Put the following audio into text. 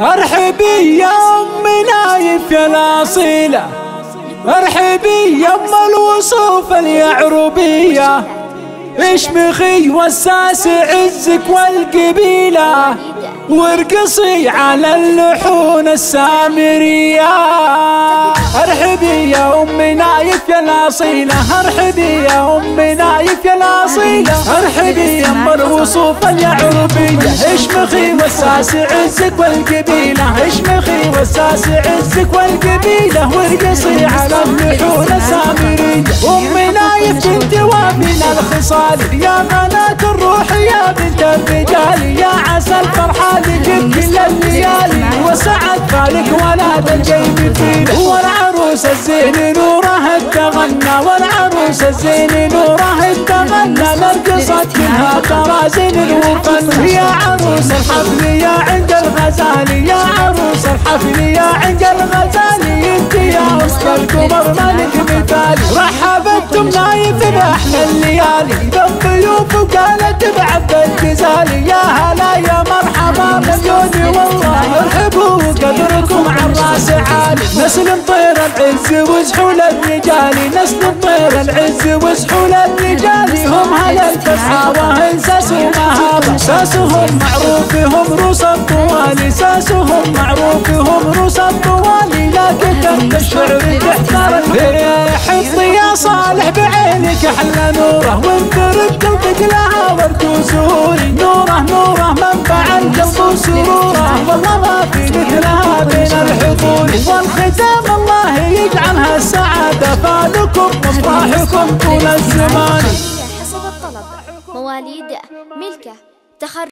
أرحبي يا أم نايف يا الأصيلة. أرحبي يا أم الوصوف اليعربية. اشمخي وساس عزك والقبيلة. وارقصي على اللحون السامرية. أرحبي يا أم نايف يا الأصيلة. أرحبي يا نايف يا الاصيله ارحبي يا ام الوصوف اليعربية. اشمخي وساس عزك والقبيلة. اشمخي وساس عزك والقبيلة. وارقصي على اللحون السامريه ام نايف بنت وابن الخصال. يا بنات الروح يا بنت الرجال. يا عسى الفرحة لك كل الليالي. وسعد بالك ولاد الجيب فينا والعروس الزين والعروس الزين نوره التغنى نرقصت منها طرازين وفن يا عروس الحفل يا عند الغزالي يا عروس الحفل يا عند الغزالي انت يا وسط القمر ملك مثالي رحبتم نايف بأحلى الليالي. بالضيوف وقالت بعبد الجزالي يا هلا يا مرحبا مليون والله. ارحبوا قدركم عالراس عالي. نسل طير العز وزحول الرجال نسل طير العز وزحول الرجال. هم هلا الفسحة وهن ساس ومهابة ساسهم معروف هم روس الطوالي ساسهم معروف هم روس الطوالي لكن تحت الشعر تحتار حطي يا صالح بعينك أحلى نوره وانفرد تلقق لها ورد وزهوري نوره فالكم وافراحكم طول الزمان. حسب الطلب. مواليد ملكة. تخرج